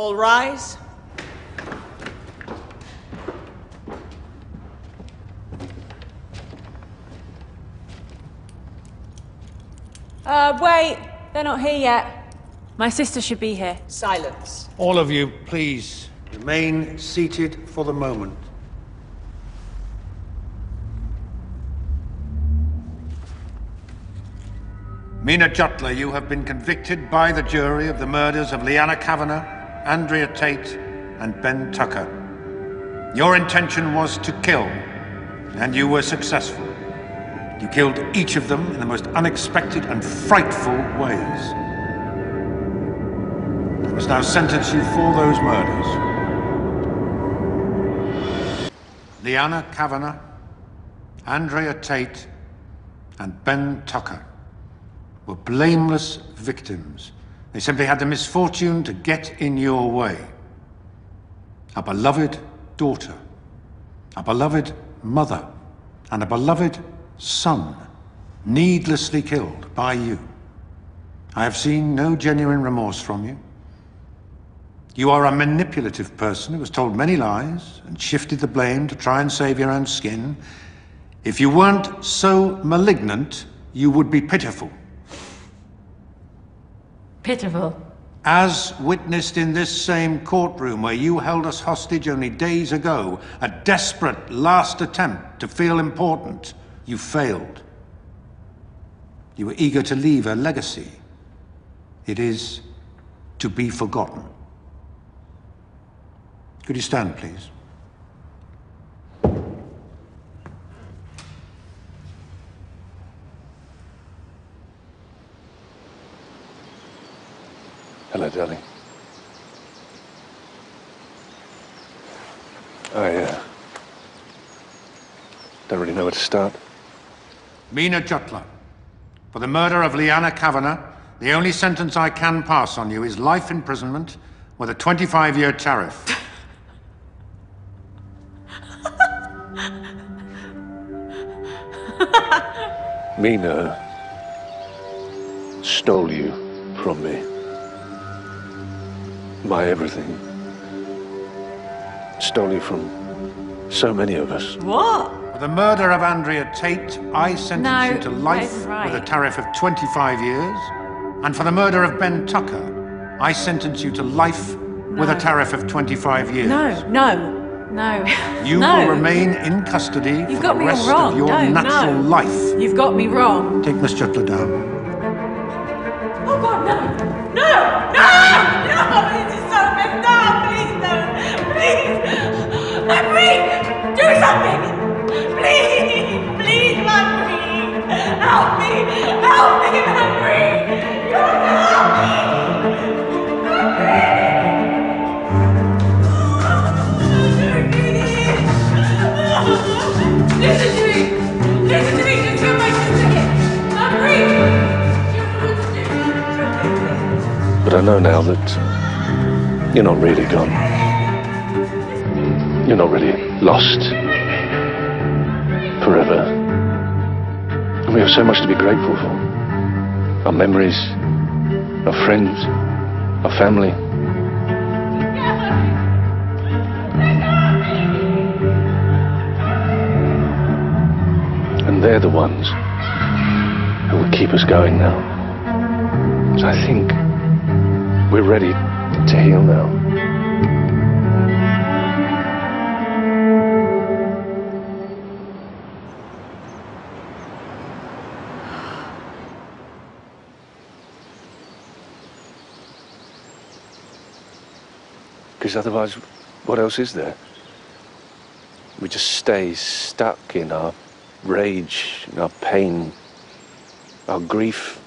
All rise. Uh, wait. They're not here yet. My sister should be here. Silence. All of you, please, remain seated for the moment. Meena Jutla, you have been convicted by the jury of the murders of Leanna Cavanagh, Andrea Tate, and Ben Tucker. Your intention was to kill, and you were successful. You killed each of them in the most unexpected and frightful ways. I must now sentence you for those murders. Leanna Cavanagh, Andrea Tate, and Ben Tucker were blameless victims. They simply had the misfortune to get in your way. A beloved daughter, a beloved mother, and a beloved son needlessly killed by you. I have seen no genuine remorse from you. You are a manipulative person who has told many lies and shifted the blame to try and save your own skin. If you weren't so malignant, you would be pitiful. Pitiful. As witnessed in this same courtroom where you held us hostage only days ago, a desperate last attempt to feel important, you failed. You were eager to leave a legacy. It is to be forgotten. Could you stand, please? Hello, darling. I, uh, don't really know where to start. Meena Jutla, for the murder of Leanna Cavanagh, the only sentence I can pass on you is life imprisonment with a 25-year tariff. Meena stole you from me. My everything. Stole you from so many of us. What? For the murder of Andrea Tate, I sentence No, you to life isn't right. with a tariff of 25 years. And for the murder of Ben Tucker, I sentence you to life with a tariff of 25 years. No, no, no. You no. will remain in custody You've for got the me rest wrong. of your no, natural no. life. You've got me wrong. Take Miss Jutla down. Do something! Please! Please, Henry! Help me! Help me, have to help me! Me! Me! But I know now that you're not really gone. You're not really lost we have so much to be grateful for. Our memories, our friends, our family. And they're the ones who will keep us going now. So I think we're ready to heal now. Because otherwise, what else is there? We just stay stuck in our rage, in our pain, our grief.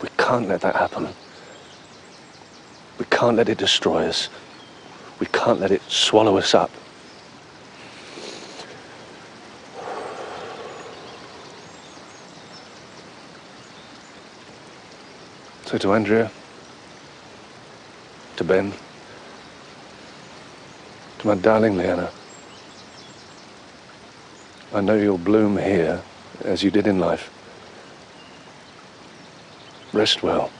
We can't let that happen. We can't let it destroy us. We can't let it swallow us up. So to Andrea, to Ben, to my darling Leanna, I know you'll bloom here as you did in life. Rest well.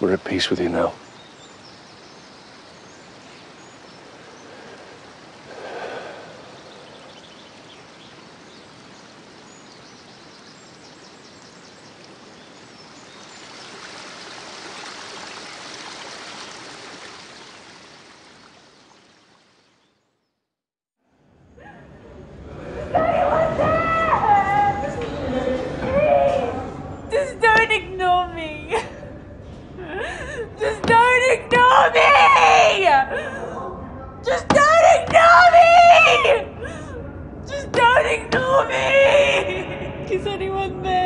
We're at peace with you now. Just don't ignore me. Just don't ignore me. Just don't ignore me. Just don't ignore me. Is anyone there?